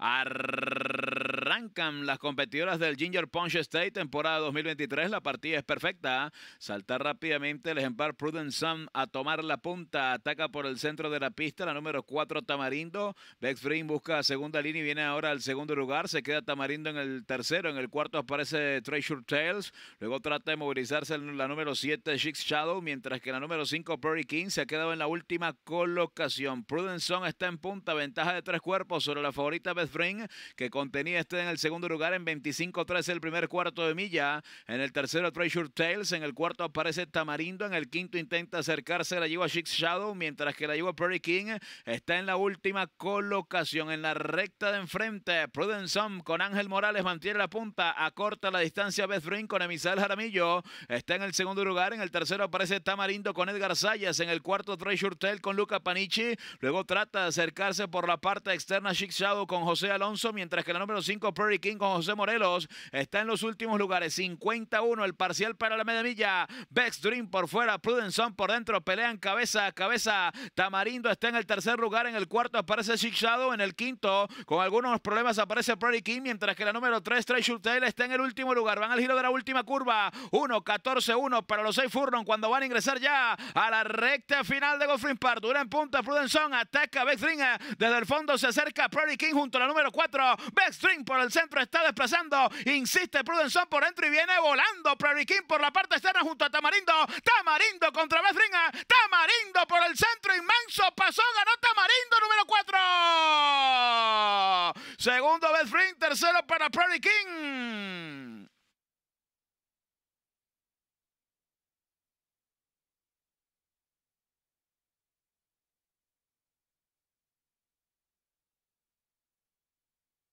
Arr. Arrancan las competidoras del Ginger Punch State, temporada 2023. La partida es perfecta. Salta rápidamente el ejemplar Prudent Sun a tomar la punta. Ataca por el centro de la pista. La número 4, Tamarindo. Bex Green busca segunda línea y viene ahora al segundo lugar. Se queda Tamarindo en el tercero. En el cuarto aparece Treasure Tales. Luego trata de movilizarse la número 7, Six Shadow. Mientras que la número 5, Prairie King, se ha quedado en la última colocación. Prudent Sun está en punta. Ventaja de tres cuerpos sobre la favorita Beth Green, que contenía este en el segundo lugar en 25-13 el primer cuarto de milla. En el tercero, Treasure Tales. En el cuarto aparece Tamarindo. En el quinto intenta acercarse la Yua Six Shadow. Mientras que la Yua Prairie King está en la última colocación. En la recta de enfrente, Prudent Sun con Ángel Morales mantiene la punta. Acorta la distancia Beth Green con Emisael Jaramillo. Está en el segundo lugar. En el tercero aparece Tamarindo con Edgar Sayas. En el cuarto, Treasure Tales con Luca Panichi. Luego trata de acercarse por la parte externa Six Shadow con José Alonso. Mientras que la número 5, Prairie King con José Morelos. Está en los últimos lugares. 51 el parcial para la media milla. Bex Dream por fuera. Prudenson por dentro. Pelean cabeza a cabeza. Tamarindo está en el tercer lugar. En el cuarto aparece Six Shadow. En el quinto, con algunos problemas, aparece Prairie King. Mientras que la número 3, Treasure Tail, está en el último lugar. Van al giro de la última curva. 1, 14, 1 para los 6 Furlong cuando van a ingresar ya a la recta final de Goffrin Park. Dura punta. Prudenson ataca Bex Dream. Desde el fondo se acerca Prairie King junto a la número 4. Bex Dream por el centro está desplazando. Insiste Prudenson por dentro y viene volando. Prairie King por la parte externa junto a Tamarindo. Tamarindo contra Bethringa. Tamarindo por el centro inmenso. Pasó, ganó Tamarindo número 4. Segundo Bethring. Tercero para Prairie King.